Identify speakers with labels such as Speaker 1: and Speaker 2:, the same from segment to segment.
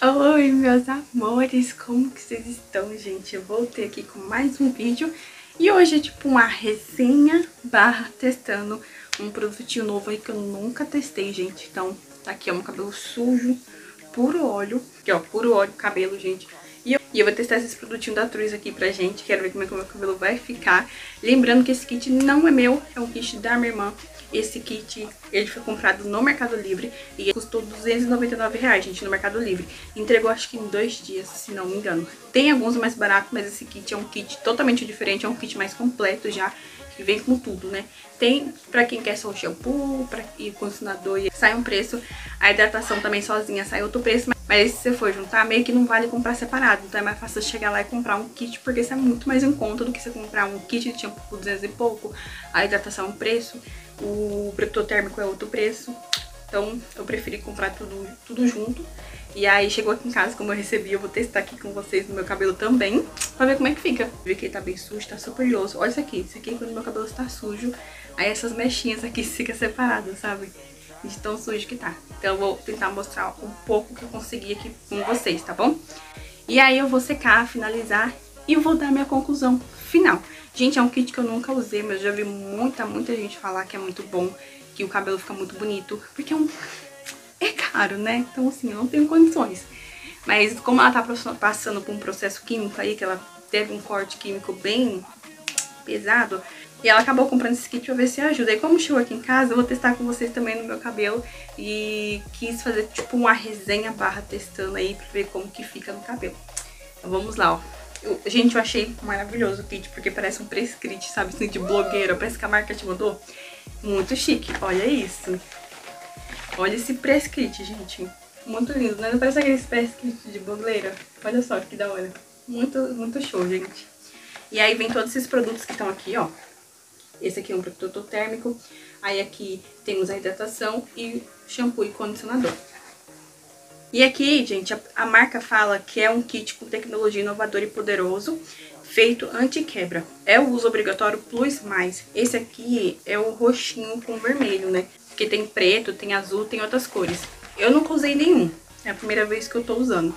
Speaker 1: Oi, meus amores, como que vocês estão, gente? Eu voltei aqui com mais um vídeo e hoje é tipo uma resenha barra testando um produtinho novo aí que eu nunca testei, gente. Então, tá aqui, ó, meu cabelo sujo, puro óleo, aqui, ó, puro óleo, cabelo, gente. E eu, e eu vou testar esses produtinhos da Truz aqui pra gente, quero ver como é que o meu cabelo vai ficar. Lembrando que esse kit não é meu, é um kit da minha irmã. Esse kit, ele foi comprado no Mercado Livre e custou 299 reais, gente, no Mercado Livre. Entregou acho que em dois dias, se não me engano. Tem alguns mais baratos, mas esse kit é um kit totalmente diferente, é um kit mais completo já, que vem com tudo, né? Tem pra quem quer só o shampoo pra, e condicionador e sai um preço. A hidratação também sozinha sai outro preço, mas se você for juntar, meio que não vale comprar separado. Então é mais fácil chegar lá e comprar um kit, porque isso é muito mais em conta do que você comprar um kit de shampoo por 200 e pouco. A hidratação é um preço o protetor térmico é outro preço. Então eu preferi comprar tudo, tudo junto. E aí chegou aqui em casa, como eu recebi, eu vou testar aqui com vocês no meu cabelo também, pra ver como é que fica. Ver que ele tá bem sujo, tá super oleoso. Olha isso aqui, isso aqui é quando meu cabelo está sujo, aí essas mechinhas aqui ficam separadas, sabe? De tão sujo que tá. Então eu vou tentar mostrar um pouco que eu consegui aqui com vocês, tá bom? E aí eu vou secar, finalizar e vou dar minha conclusão final. Gente, é um kit que eu nunca usei, mas eu já vi muita, muita gente falar que é muito bom, que o cabelo fica muito bonito, porque é um... é caro, né? Então, assim, eu não tenho condições. Mas como ela tá passando por um processo químico aí, que ela teve um corte químico bem pesado, e ela acabou comprando esse kit pra ver se ajuda. E como chegou aqui em casa, eu vou testar com vocês também no meu cabelo. E quis fazer tipo uma resenha barra testando aí pra ver como que fica no cabelo. Então vamos lá, ó. Eu, gente, eu achei maravilhoso o kit, porque parece um prescrite, sabe? Assim, de blogueira. Parece que a marca te mandou. Muito chique. Olha isso. Olha esse prescrite, gente. Muito lindo, né? Não parece aquele prescrite de blogueira? Olha só que da hora. Muito, muito show, gente. E aí vem todos esses produtos que estão aqui, ó. Esse aqui é um protetor térmico. Aí aqui temos a hidratação e shampoo e condicionador. E aqui, gente, a, a marca fala que é um kit com tecnologia inovadora e poderoso, feito anti-quebra. É o uso obrigatório Plus Mais. Esse aqui é o roxinho com vermelho, né? Porque tem preto, tem azul, tem outras cores. Eu nunca usei nenhum. É a primeira vez que eu tô usando.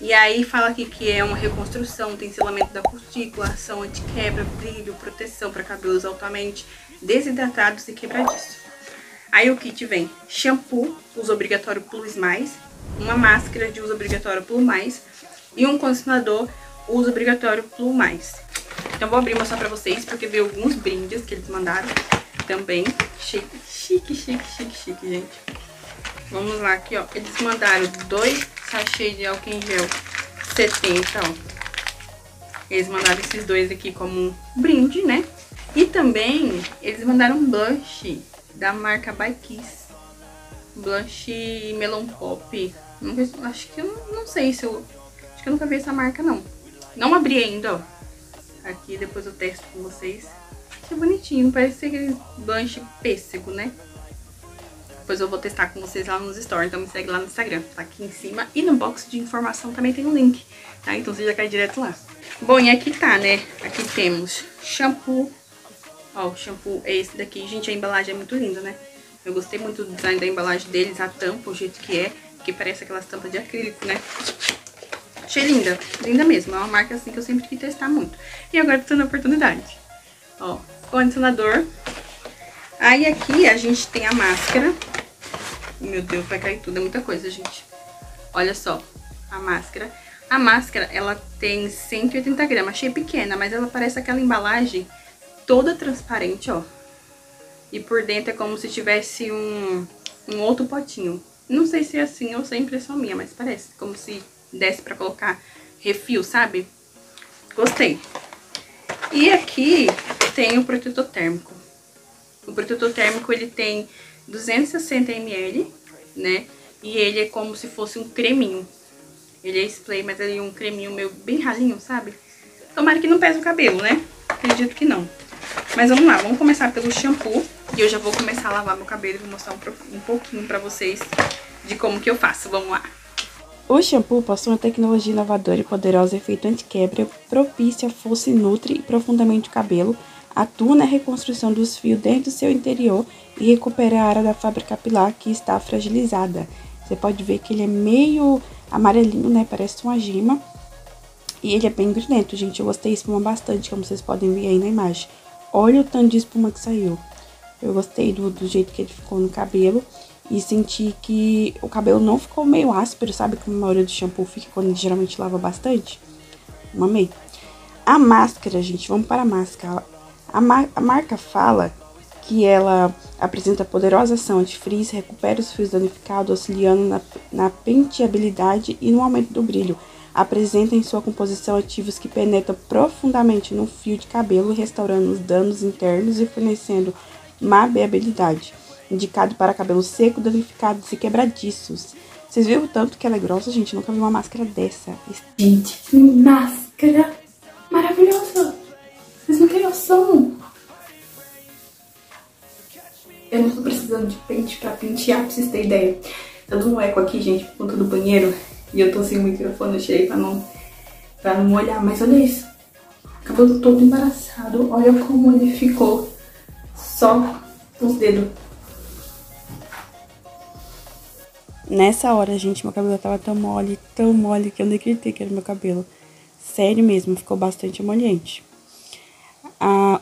Speaker 1: E aí fala aqui que é uma reconstrução, tem selamento da cutícula, ação anti-quebra, brilho, proteção para cabelos altamente desidratados e quebradiços. Aí o kit vem shampoo, uso obrigatório Plus Mais, uma máscara de uso obrigatório Plus Mais e um condicionador uso obrigatório Plus Mais. Então vou abrir e mostrar pra vocês, porque veio alguns brindes que eles mandaram também. Chique, chique, chique, chique, chique, gente. Vamos lá aqui, ó. Eles mandaram dois sachês de álcool em gel 70, ó. Eles mandaram esses dois aqui como brinde, né? E também eles mandaram um blush da marca By Kiss Blush Melon Pop. Nunca, acho que eu não, não sei se eu... Acho que eu nunca vi essa marca, não. Não abri ainda, ó. Aqui, depois eu testo com vocês. Que bonitinho, parece aquele blush pêssego, né? Depois eu vou testar com vocês lá nos stories, então me segue lá no Instagram, tá aqui em cima. E no box de informação também tem um link, tá? Então você já cai direto lá. Bom, e aqui tá, né? Aqui temos shampoo. Ó, o shampoo é esse daqui. Gente, a embalagem é muito linda, né? Eu gostei muito do design da embalagem deles, a tampa, o jeito que é, que parece aquelas tampas de acrílico, né? Achei linda, linda mesmo. É uma marca assim que eu sempre quis testar muito. E agora tô tendo a oportunidade. Ó, condicionador. Aí aqui a gente tem a máscara. Meu Deus, vai cair tudo, é muita coisa, gente. Olha só, a máscara. A máscara, ela tem 180 gramas, achei pequena, mas ela parece aquela embalagem toda transparente, ó. E por dentro é como se tivesse um, um outro potinho. Não sei se é assim ou se é impressão minha, mas parece como se desse pra colocar refil, sabe? Gostei. E aqui tem o protetor térmico. O protetor térmico, ele tem 260 ml, né? E ele é como se fosse um creminho. Ele é spray, mas ele é um creminho meio bem ralinho, sabe? Tomara que não pese o cabelo, né? Acredito que não. Mas vamos lá, vamos começar pelo shampoo. E eu já vou começar a lavar meu cabelo e vou mostrar um, um pouquinho pra vocês de como que eu faço. Vamos lá.
Speaker 2: O shampoo possui uma tecnologia inovadora e poderosa efeito anti-quebra, propícia, força e nutre profundamente o cabelo, atua na reconstrução dos fios dentro do seu interior e recupera a área da fábrica capilar que está fragilizada. Você pode ver que ele é meio amarelinho, né? Parece uma gema. E ele é bem grudento, gente. Eu gostei, espuma bastante, como vocês podem ver aí na imagem. Olha o tanto de espuma que saiu. Eu gostei do, do jeito que ele ficou no cabelo. E senti que o cabelo não ficou meio áspero, sabe? Como a maioria do shampoo fica quando geralmente lava bastante. Amei. A máscara, gente, vamos para a máscara. A, mar a marca fala que ela apresenta poderosa ação antifrizz, recupera os fios danificados, auxiliando na, na penteabilidade e no aumento do brilho. Apresenta em sua composição ativos que penetram profundamente no fio de cabelo, restaurando os danos internos e fornecendo mabeabilidade. Indicado para cabelos secos, danificados e quebradiços. Vocês viram o tanto que ela é grossa, gente? nunca vi uma máscara dessa.
Speaker 1: Gente, que máscara maravilhosa! Eu não tô precisando de pente pra pentear, pra vocês terem ideia. Tá dando um eco aqui, gente, por conta do banheiro. E eu tô sem o microfone, eu tirei pra não, pra não molhar. Mas olha isso. Cabelo todo embaraçado. Olha como ele ficou. Só os dedos.
Speaker 2: Nessa hora, gente, meu cabelo tava tão mole, tão mole, que eu nem acreditei que era meu cabelo. Sério mesmo, ficou bastante emoliente.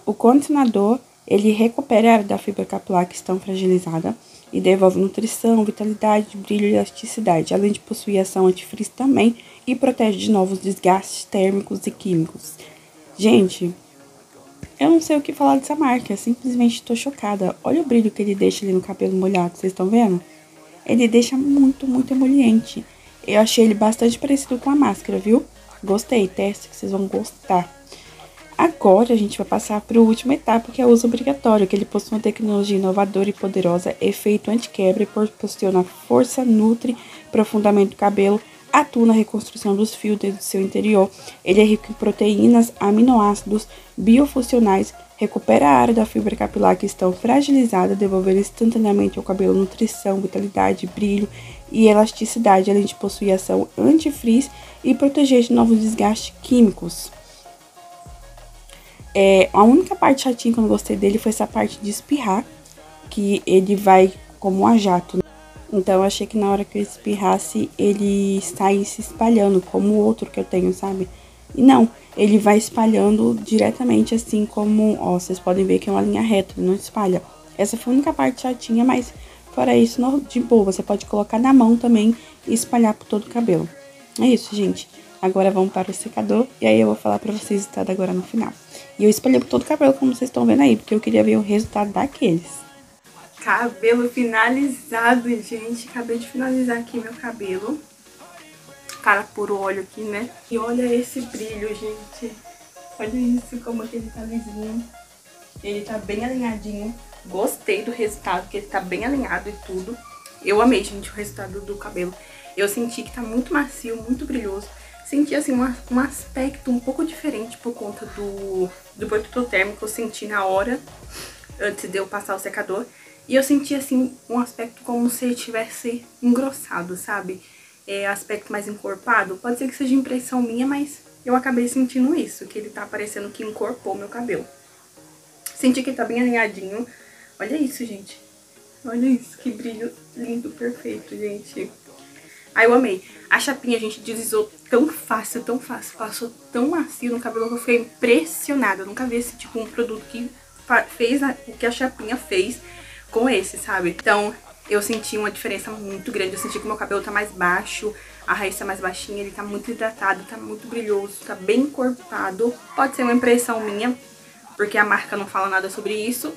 Speaker 2: O condicionador ele recupera a área da fibra capilar que estão fragilizada e devolve nutrição, vitalidade, brilho e elasticidade, além de possuir ação antifrizz também e protege de novos desgastes térmicos e químicos. Gente, eu não sei o que falar dessa marca, simplesmente estou chocada. Olha o brilho que ele deixa ali no cabelo molhado, vocês estão vendo? Ele deixa muito, muito emoliente. Eu achei ele bastante parecido com a máscara, viu? Gostei, teste que vocês vão gostar. Agora a gente vai passar para a última etapa, que é o uso obrigatório, que ele possui uma tecnologia inovadora e poderosa, efeito anti-quebra e proporciona força, nutre profundamente o cabelo, atua na reconstrução dos fios dentro do seu interior. Ele é rico em proteínas, aminoácidos, biofuncionais, recupera a área da fibra capilar que estão fragilizadas, devolvendo instantaneamente ao cabelo nutrição, vitalidade, brilho e elasticidade, além de possuir ação antifrizz e proteger de novos desgastes químicos. É, a única parte chatinha que eu não gostei dele foi essa parte de espirrar, que ele vai como a jato. Então eu achei que na hora que eu espirrasse, ele saísse espalhando, como o outro que eu tenho, sabe? E não, ele vai espalhando diretamente assim como, ó, vocês podem ver que é uma linha reta, ele não espalha. Essa foi a única parte chatinha, mas fora isso, de boa, você pode colocar na mão também e espalhar por todo o cabelo. É isso, gente. Agora vamos para o secador e aí eu vou falar pra vocês o resultado agora no final. E eu espalhei por todo o cabelo, como vocês estão vendo aí, porque eu queria ver o resultado daqueles.
Speaker 1: Cabelo finalizado, gente. Acabei de finalizar aqui meu cabelo. Cara puro óleo aqui, né? E olha esse brilho, gente. Olha isso, como que ele tá lisinho. Ele tá bem alinhadinho. Gostei do resultado, que ele tá bem alinhado e tudo. Eu amei, gente, o resultado do cabelo. Eu senti que tá muito macio, muito brilhoso senti assim uma, um aspecto um pouco diferente por conta do, do protetor térmico eu senti na hora, antes de eu passar o secador. E eu senti assim um aspecto como se tivesse engrossado, sabe? É, aspecto mais encorpado. Pode ser que seja impressão minha, mas eu acabei sentindo isso, que ele tá parecendo que encorpou meu cabelo. Senti que ele tá bem alinhadinho. Olha isso, gente. Olha isso, que brilho lindo, perfeito, gente. Aí eu amei. A chapinha, gente, deslizou tão fácil, tão fácil. Passou tão macio no cabelo que eu fiquei impressionada. Eu nunca vi esse tipo um produto que fez o que a chapinha fez com esse, sabe? Então, eu senti uma diferença muito grande. Eu senti que meu cabelo tá mais baixo, a raiz tá mais baixinha, ele tá muito hidratado, tá muito brilhoso, tá bem encorpado. Pode ser uma impressão minha, porque a marca não fala nada sobre isso.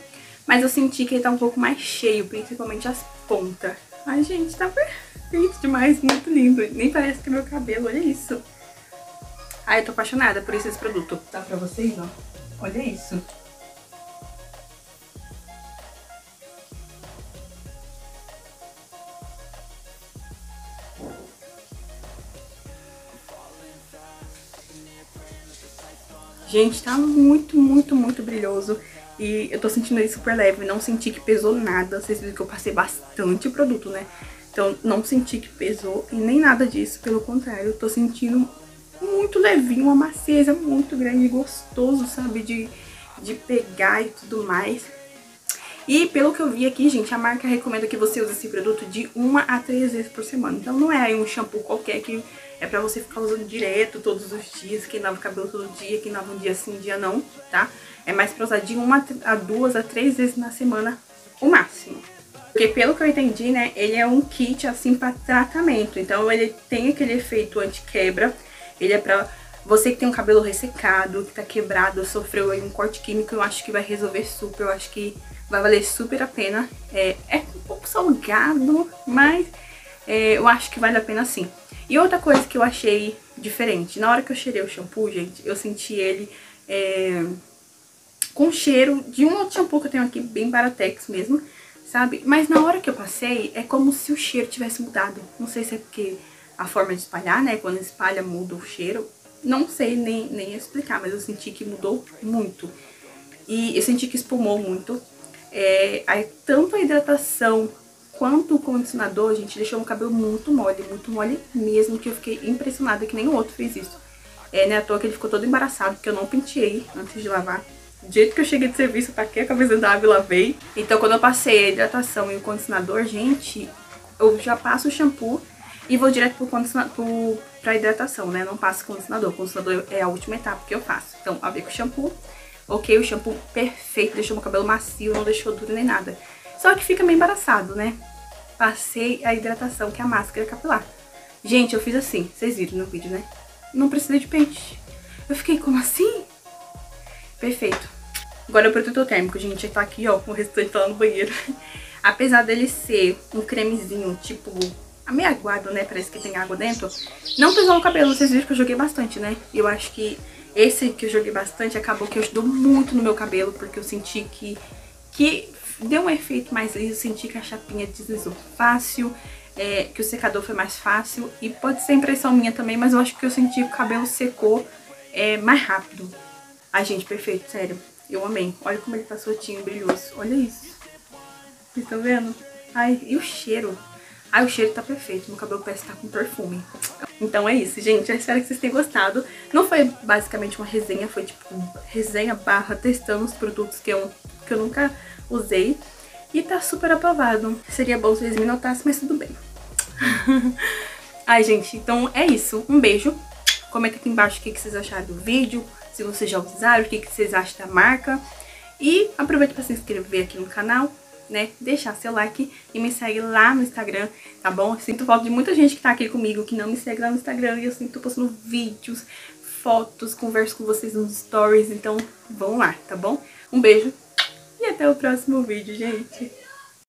Speaker 1: Mas eu senti que ele tá um pouco mais cheio, principalmente as pontas. Ai, gente, tá perfeito. Perfeito demais, muito lindo. Nem parece que é meu cabelo, olha isso. Ai, eu tô apaixonada por esse produto. Tá pra vocês, ó. Olha isso. Gente, tá muito, muito, muito brilhoso. E eu tô sentindo ele super leve, não senti que pesou nada. Vocês viram que eu passei bastante produto, né? Então não senti que pesou e nem nada disso, pelo contrário, eu tô sentindo muito levinho, uma macieza muito grande, gostoso, sabe, de, de pegar e tudo mais. E pelo que eu vi aqui, gente, a marca recomenda que você use esse produto de uma a três vezes por semana. Então não é um shampoo qualquer que é pra você ficar usando direto todos os dias, quem lava o cabelo todo dia, quem lava um dia sim, um dia não, tá? É mais pra usar de uma a duas a três vezes na semana, o máximo. Porque pelo que eu entendi, né, ele é um kit assim para tratamento. Então ele tem aquele efeito anti-quebra. Ele é pra você que tem um cabelo ressecado, que tá quebrado, sofreu aí um corte químico, eu acho que vai resolver super. Eu acho que vai valer super a pena. É, é um pouco salgado, mas é, eu acho que vale a pena sim. E outra coisa que eu achei diferente, na hora que eu cheirei o shampoo, gente, eu senti ele é, com cheiro de um outro shampoo que eu tenho aqui, bem Baratex mesmo, sabe? Mas na hora que eu passei, é como se o cheiro tivesse mudado. Não sei se é porque a forma de espalhar, né? Quando espalha muda o cheiro. Não sei nem, nem explicar, mas eu senti que mudou muito. E eu senti que espumou muito. É, aí, tanto a hidratação quanto o condicionador, gente, deixou meu cabelo muito mole, muito mole mesmo, que eu fiquei impressionada que nem o outro fez isso. É, né, à toa que ele ficou todo embaraçado, porque eu não penteei antes de lavar. Do jeito que eu cheguei de serviço, pra que a cabeça da água lavei. Então, quando eu passei a hidratação e o condicionador, gente, eu já passo o shampoo e vou direto pro condicionador, pra hidratação, né? Não passo condicionador. O condicionador é a última etapa que eu faço. Então, abri com o shampoo. Ok, o shampoo perfeito, deixou meu cabelo macio, não deixou duro nem nada. Só que fica meio embaraçado, né? Passei a hidratação, que é a máscara capilar. Gente, eu fiz assim, vocês viram no vídeo, né? Não precisei de pente. Eu fiquei, como assim? Perfeito. Agora o protetor térmico, gente, tá aqui, ó, o restante tá lá no banheiro. Apesar dele ser um cremezinho, tipo, ameaguado, né, parece que tem água dentro, não pesou no cabelo, vocês viram que eu joguei bastante, né? Eu acho que esse que eu joguei bastante acabou que ajudou muito no meu cabelo, porque eu senti que, que deu um efeito mais liso, senti que a chapinha deslizou fácil, é, que o secador foi mais fácil, e pode ser impressão minha também, mas eu acho que eu senti que o cabelo secou é, mais rápido. Ai, gente, perfeito, sério. Eu amei. Olha como ele tá soltinho, brilhoso. Olha isso. Vocês estão vendo? Ai, e o cheiro? Ai, o cheiro tá perfeito. Meu cabelo parece estar tá com perfume. Então é isso, gente. Eu espero que vocês tenham gostado. Não foi basicamente uma resenha, foi tipo resenha barra testando os produtos que eu, que eu nunca usei. E tá super aprovado. Seria bom se eles me notassem, mas tudo bem. Ai, gente, então é isso. Um beijo. Comenta aqui embaixo o que vocês acharam do vídeo se vocês já usaram, o que, que vocês acham da marca. E aproveita para se inscrever aqui no canal, né? Deixar seu like e me segue lá no Instagram, tá bom? Eu sinto falta de muita gente que tá aqui comigo que não me segue lá no Instagram e eu sinto postando vídeos, fotos, converso com vocês nos stories, então vão lá, tá bom? Um beijo e até o próximo vídeo, gente!